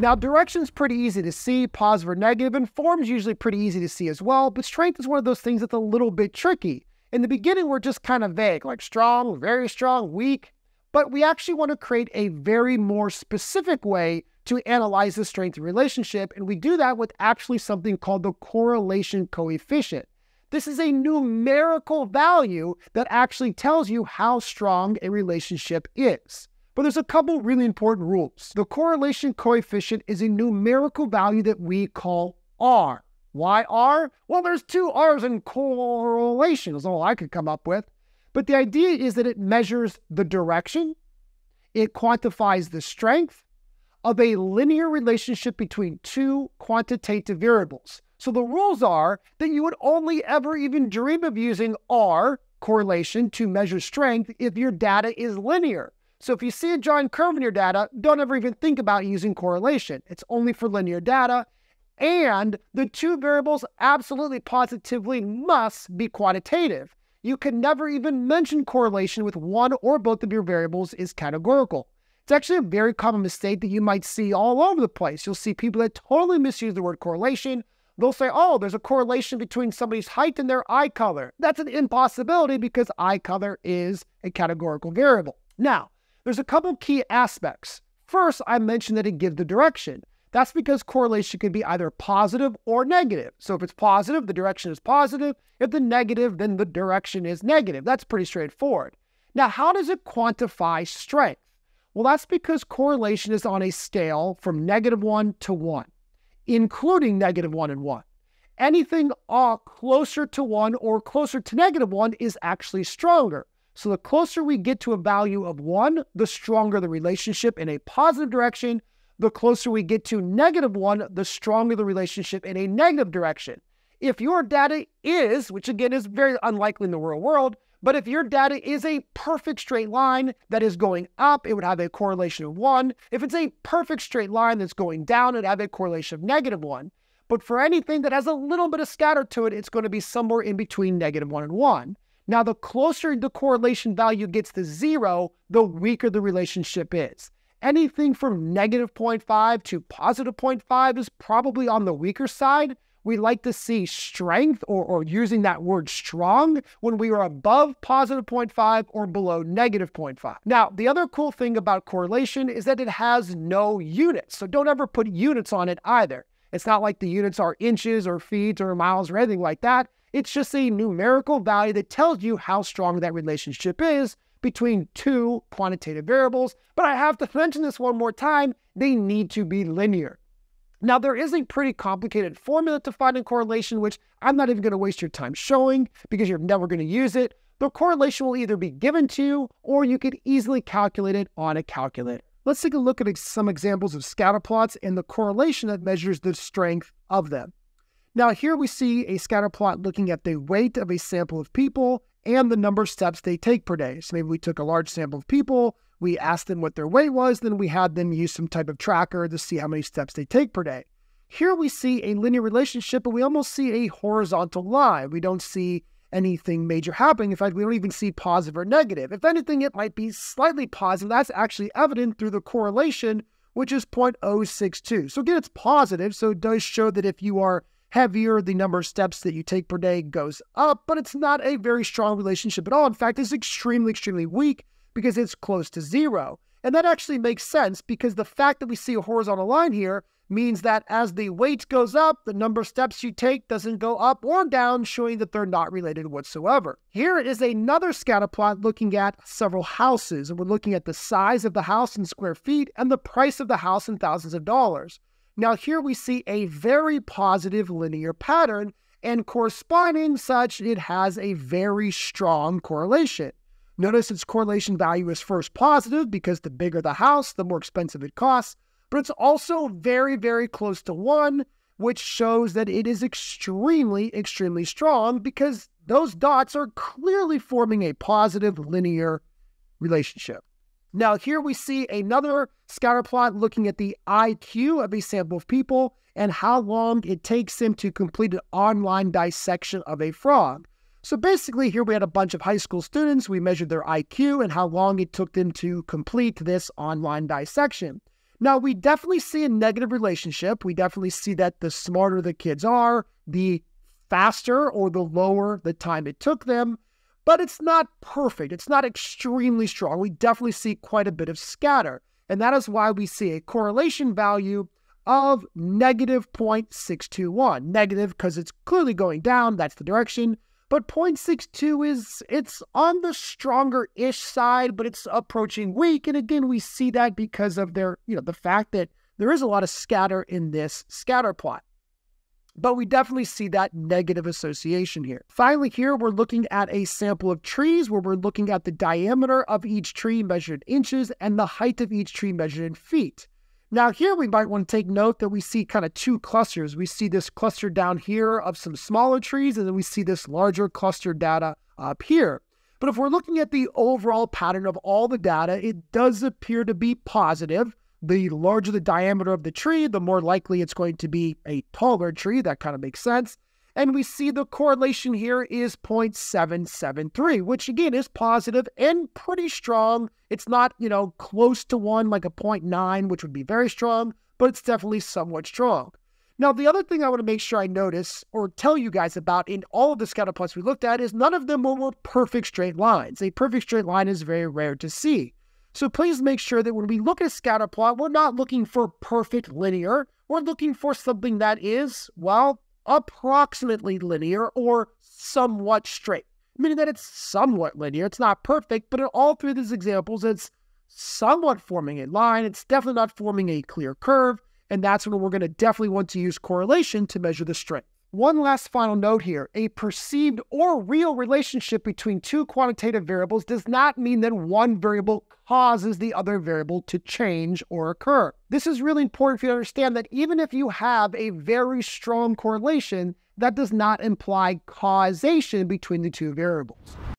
Now, direction's pretty easy to see, positive or negative, and form's usually pretty easy to see as well, but strength is one of those things that's a little bit tricky. In the beginning, we're just kind of vague, like strong, very strong, weak, but we actually want to create a very more specific way to analyze the strength relationship, and we do that with actually something called the correlation coefficient. This is a numerical value that actually tells you how strong a relationship is. But there's a couple really important rules. The correlation coefficient is a numerical value that we call R. Why R? Well, there's two R's in correlation, is all I could come up with. But the idea is that it measures the direction, it quantifies the strength of a linear relationship between two quantitative variables. So the rules are that you would only ever even dream of using R, correlation, to measure strength if your data is linear. So if you see a giant curve in your data, don't ever even think about using correlation. It's only for linear data. And the two variables absolutely positively must be quantitative. You can never even mention correlation with one or both of your variables is categorical. It's actually a very common mistake that you might see all over the place. You'll see people that totally misuse the word correlation they'll say, oh, there's a correlation between somebody's height and their eye color. That's an impossibility because eye color is a categorical variable. Now, there's a couple key aspects. First, I mentioned that it gives the direction. That's because correlation can be either positive or negative. So if it's positive, the direction is positive. If the negative, then the direction is negative. That's pretty straightforward. Now, how does it quantify strength? Well, that's because correlation is on a scale from negative 1 to 1 including negative 1 and 1. Anything uh, closer to 1 or closer to negative 1 is actually stronger. So the closer we get to a value of 1, the stronger the relationship in a positive direction. The closer we get to negative 1, the stronger the relationship in a negative direction. If your data is, which again is very unlikely in the real world, but if your data is a perfect straight line that is going up, it would have a correlation of one. If it's a perfect straight line that's going down, it'd have a correlation of negative one. But for anything that has a little bit of scatter to it, it's going to be somewhere in between negative one and one. Now, the closer the correlation value gets to zero, the weaker the relationship is. Anything from negative 0.5 to positive 0.5 is probably on the weaker side we like to see strength or, or using that word strong when we are above positive 0.5 or below negative 0.5. Now, the other cool thing about correlation is that it has no units. So don't ever put units on it either. It's not like the units are inches or feet or miles or anything like that. It's just a numerical value that tells you how strong that relationship is between two quantitative variables. But I have to mention this one more time they need to be linear. Now, there is a pretty complicated formula to finding correlation, which I'm not even going to waste your time showing because you're never going to use it. The correlation will either be given to you or you could easily calculate it on a calculator. Let's take a look at some examples of scatter plots and the correlation that measures the strength of them. Now, here we see a scatter plot looking at the weight of a sample of people and the number of steps they take per day. So maybe we took a large sample of people, we asked them what their weight was, then we had them use some type of tracker to see how many steps they take per day. Here we see a linear relationship, but we almost see a horizontal line. We don't see anything major happening. In fact, we don't even see positive or negative. If anything, it might be slightly positive. That's actually evident through the correlation, which is 0.062. So again, it's positive. So it does show that if you are heavier, the number of steps that you take per day goes up, but it's not a very strong relationship at all. In fact, it's extremely, extremely weak because it's close to zero. And that actually makes sense because the fact that we see a horizontal line here means that as the weight goes up, the number of steps you take doesn't go up or down, showing that they're not related whatsoever. Here is another scatter plot looking at several houses, and we're looking at the size of the house in square feet and the price of the house in thousands of dollars. Now, here we see a very positive linear pattern, and corresponding such, it has a very strong correlation. Notice its correlation value is first positive because the bigger the house, the more expensive it costs, but it's also very, very close to one, which shows that it is extremely, extremely strong because those dots are clearly forming a positive linear relationship. Now, here we see another scatter plot looking at the IQ of a sample of people and how long it takes them to complete an online dissection of a frog. So basically, here we had a bunch of high school students. We measured their IQ and how long it took them to complete this online dissection. Now, we definitely see a negative relationship. We definitely see that the smarter the kids are, the faster or the lower the time it took them. But it's not perfect. It's not extremely strong. We definitely see quite a bit of scatter. And that is why we see a correlation value of negative 0.621. Negative because it's clearly going down. That's the direction. But 0.62 is, it's on the stronger ish side, but it's approaching weak. And again, we see that because of their, you know, the fact that there is a lot of scatter in this scatter plot. But we definitely see that negative association here. Finally, here we're looking at a sample of trees where we're looking at the diameter of each tree measured in inches and the height of each tree measured in feet. Now, here we might want to take note that we see kind of two clusters. We see this cluster down here of some smaller trees, and then we see this larger cluster data up here. But if we're looking at the overall pattern of all the data, it does appear to be positive. The larger the diameter of the tree, the more likely it's going to be a taller tree. That kind of makes sense. And we see the correlation here is 0.773, which again is positive and pretty strong. It's not, you know, close to one like a 0.9, which would be very strong, but it's definitely somewhat strong. Now, the other thing I want to make sure I notice or tell you guys about in all of the scatter plots we looked at is none of them were perfect straight lines. A perfect straight line is very rare to see. So please make sure that when we look at a scatter plot, we're not looking for perfect linear. We're looking for something that is, well, approximately linear or somewhat straight, meaning that it's somewhat linear. It's not perfect, but in all three of these examples, it's somewhat forming a line. It's definitely not forming a clear curve. And that's when we're going to definitely want to use correlation to measure the strength. One last final note here a perceived or real relationship between two quantitative variables does not mean that one variable causes the other variable to change or occur. This is really important for you to understand that even if you have a very strong correlation, that does not imply causation between the two variables.